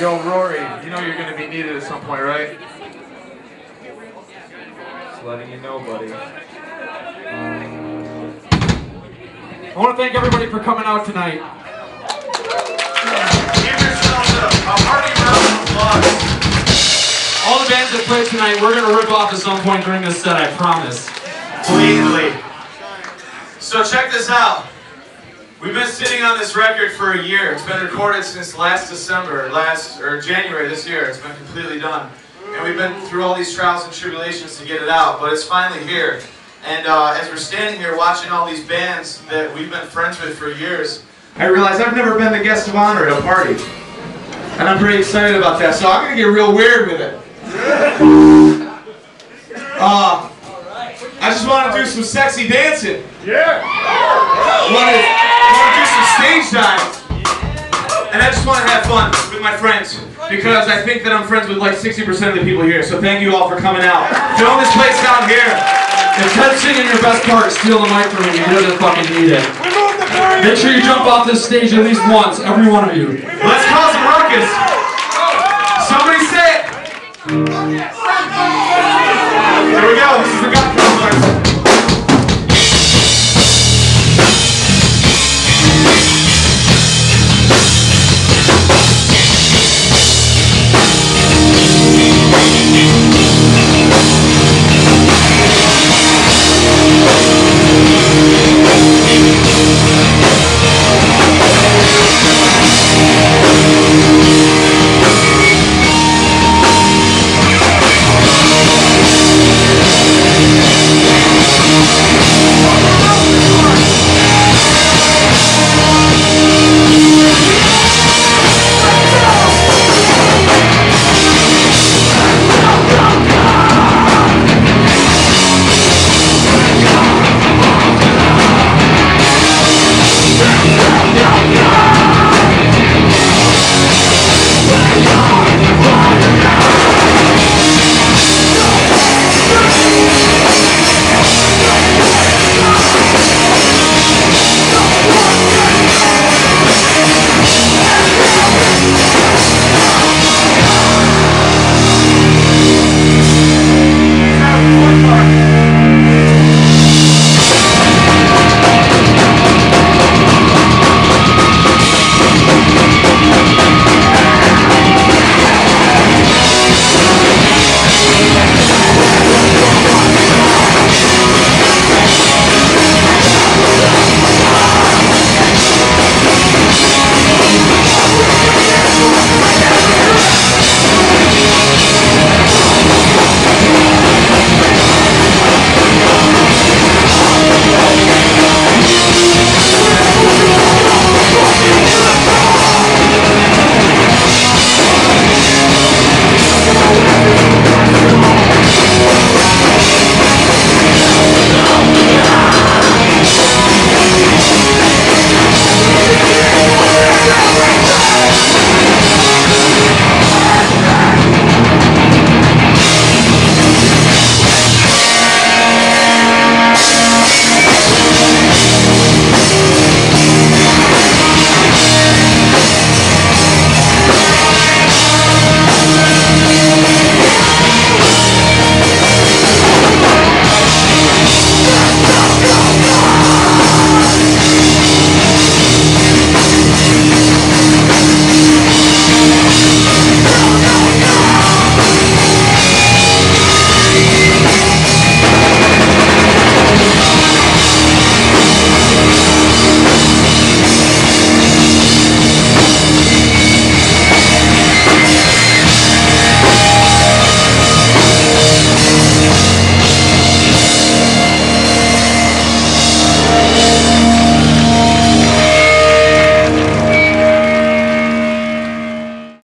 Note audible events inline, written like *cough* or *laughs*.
Yo, Rory, you know you're gonna be needed at some point, right? Just letting you know, buddy. I want to thank everybody for coming out tonight. Give yourselves a, a hearty round of applause. All the bands that played tonight, we're gonna rip off at some point during this set, I promise. Completely. So check this out. We've been sitting on this record for a year. It's been recorded since last December, last or January this year. It's been completely done, and we've been through all these trials and tribulations to get it out. But it's finally here. And uh, as we're standing here watching all these bands that we've been friends with for years, I realize I've never been the guest of honor at a party, and I'm pretty excited about that. So I'm gonna get real weird with it. *laughs* Uh, I just want to do some sexy dancing. Yeah. Stage dive. And I just want to have fun with my friends because I think that I'm friends with like 60% of the people here. So thank you all for coming out. Filling this place down here. If Ted's singing your best part, steal the mic from him. He doesn't fucking need it. Make sure you jump off this stage at least once, every one of you. Let's cause a ruckus. Somebody say it. Here we go. This is the guy.